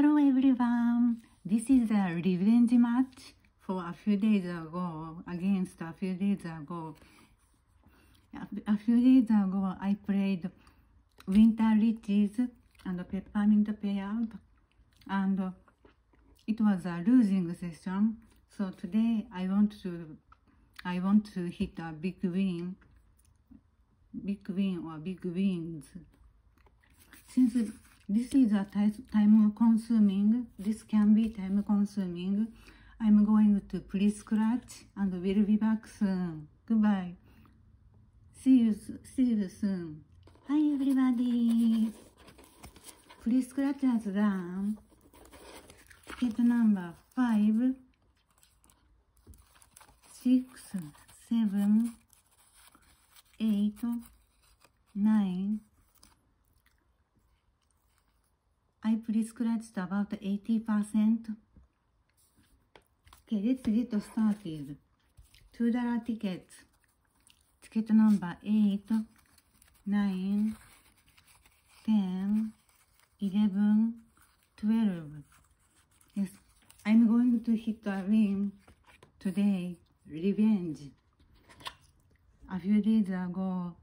Hello everyone. This is a revenge match for a few days ago against a few days ago. A, few days ago I played Winter Riches and Peppermint Payout and it was a losing session. So today I want to I want to hit a big win, big win or big wins. Since this is a time consuming, this can be time consuming, I'm going to pre-scratch and will be back soon. Goodbye. See you, see you soon. Hi everybody. Pre-scratch has done. Ticket number 5, 6, 7, 8, 9, I pre-scratched about 80%. Okay, let's get started. $2 tickets. Ticket number 8, 9, 10, 11, 12. Yes, I'm going to hit a win today. Revenge. A few days ago,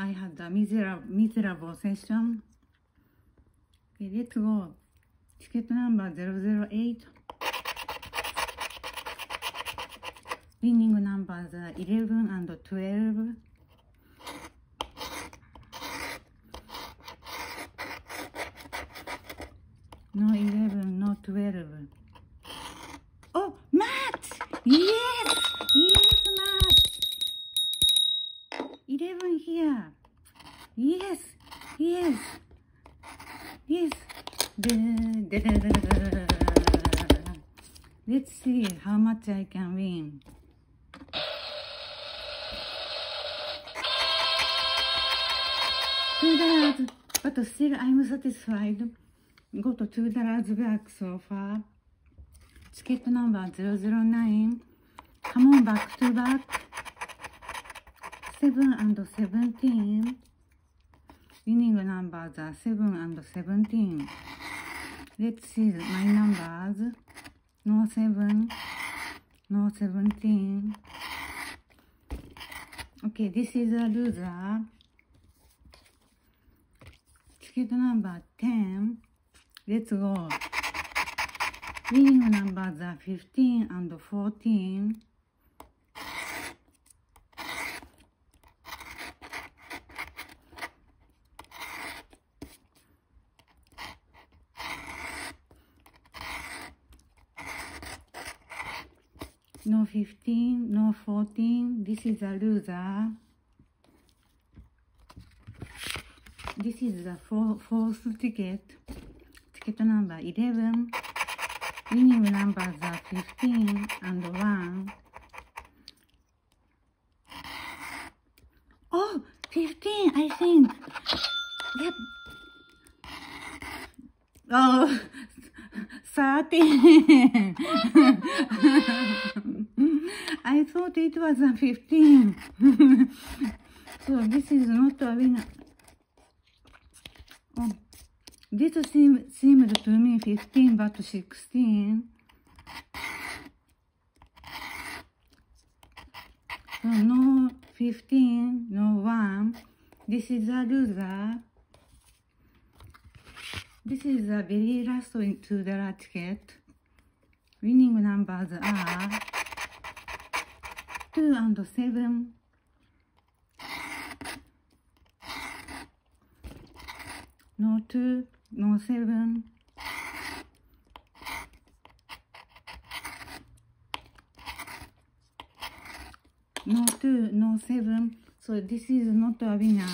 I had a miserable, miserable session. Okay, let's go. Ticket number 008. Winning numbers 11 and 12. No 11, no 12. Oh, Matt! Yes! Yes, Matt! 11 here. Yes, yes, yes. Let's see how much I can win. Two dollars, still I'm satisfied. Got two dollars back so far. Ticket number 009. Come on, back to back. 7 and 17. Winning numbers are 7 and 17. Let's see my numbers. No 7, no 17. Okay, this is a loser. Ticket number 10. Let's go. Winning numbers are 15 and 14. no 15, no 14. This is a loser. This is the fourth ticket. Ticket number 11. Winning numbers are 15 and 1. Oh, 15, I think. Yep. Oh, 13. I thought it was a 15. so this is not a winner. Oh, this seem, seemed to me 15 but 16. So no 15, no 1. This is a loser. This is the very last into the ticket. Winning numbers are 2 and 7. No 2, no 7. No 2, no 7. So this is not a winner.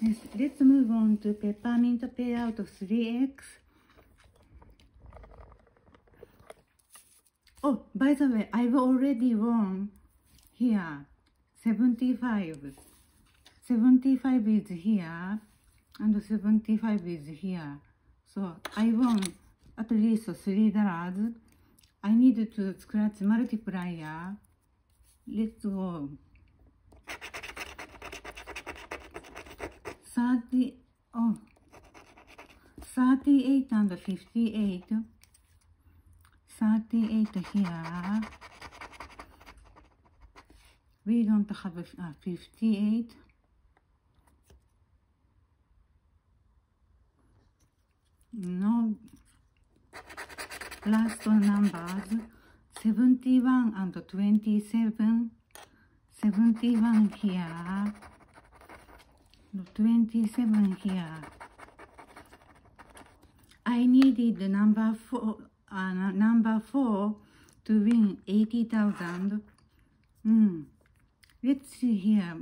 Yes, let's move on to peppermint payout 3x. Oh, by the way, I've already won here 75. 75 is here and 75 is here. So I want at least three dollars. I need to scratch multiplier. Let's go. 30 oh 38 and 58 38 here we don't have a, uh, 58 no. Last numbers. 71 and 27 71 here. 27 here. I needed the number 4 uh, number 4 to win 80,000 mm. let's see here.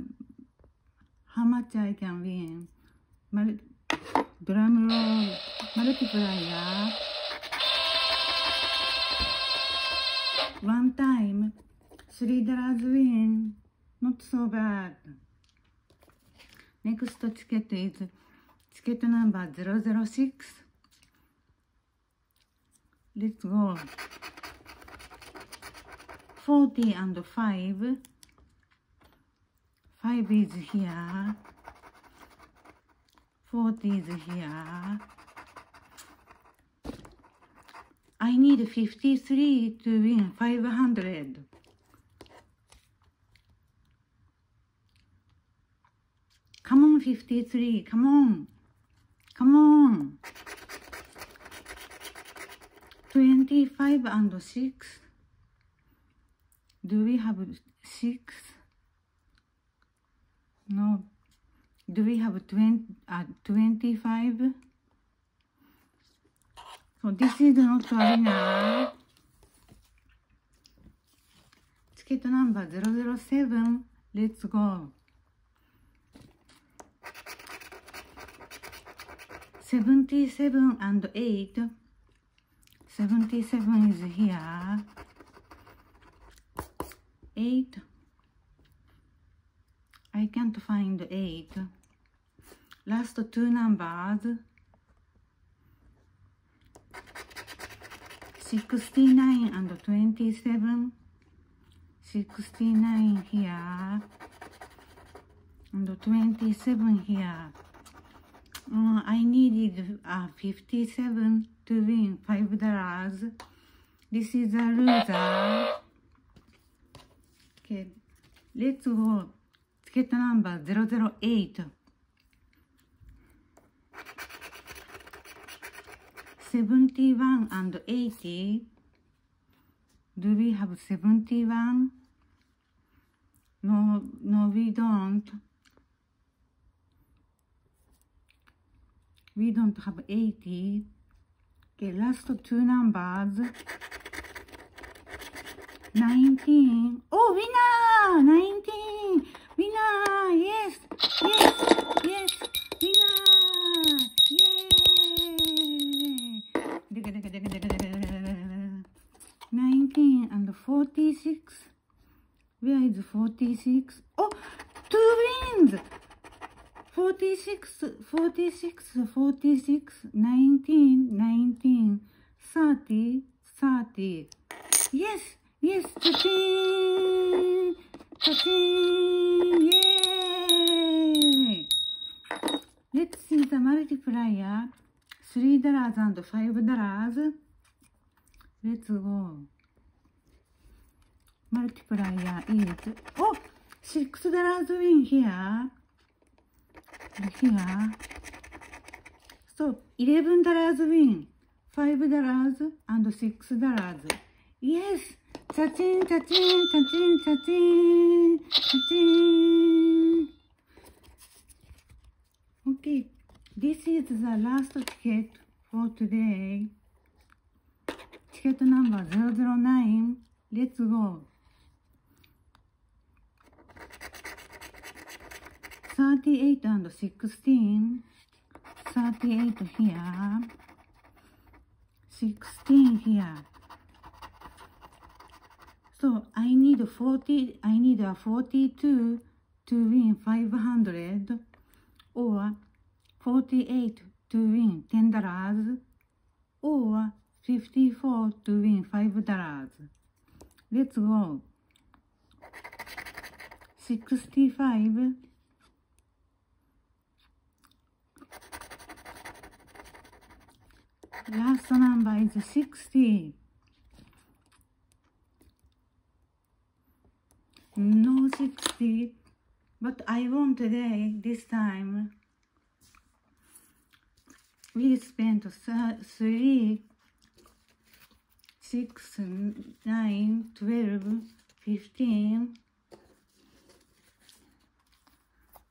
How much I can win drum roll multiplier one time three dollars win not so bad. Next ticket is ticket number 006 let's go. 40 and 5 5 is here 40 is here. I need 53 to win 500 come on 53 come on. Come on. 25 and 6 do we have 6 no do we have 20 uh, 25 so this is not a winner ticket number 007 let's go. 77 and 8 77 is here. 8 I can't find 8 last two numbers 69 and 27 69 here and 27 here uh, I needed uh, 57 to win five dollars. This is a loser. Okay, let's go. Ticket number 008. 71 and 80. Do we have 71? No, no, we don't. We don't have 80. Okay, last two numbers. 19. Oh, winner! 19! 46, 46, 46, 19, 19, 30, 30. Yes, yes, cha-ching, cha-ching, yay! Let's see the multiplier. Three dollars and five dollars. Let's go. Multiplier is, oh, six dollars win here here. So, eleven dollars win, five dollars and six dollars. Yes, cha-ching, cha-ching, cha-ching, cha-ching, cha-ching. Okay, this is the last ticket for today. Ticket number 009. Let's go. 38 and 16 38 here. 16 here. So I need 40 I need a 42 to win 500 or 48 to win 10 dollars or 54 to win 5 dollars. Let's go. 65 last number is 60 no 60 but I won today this time. We spent three six nine twelve fifteen.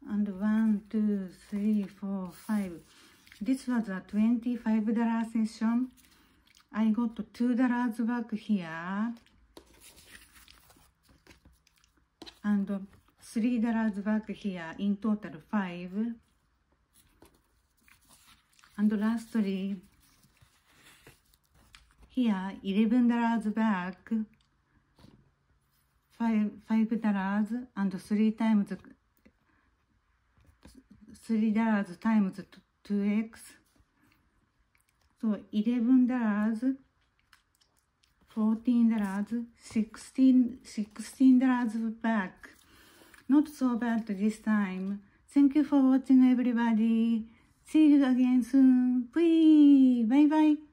And one two three four five this was a 25 dollar session I got two dollars back here and three dollars back here in total five and lastly here eleven dollars back five five dollars and three times three dollars times two x so eleven dollars fourteen dollars sixteen sixteen dollars back not so bad this time thank you for watching everybody see you again soon bye bye